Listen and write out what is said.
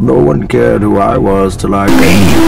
No one cared who I was till I came.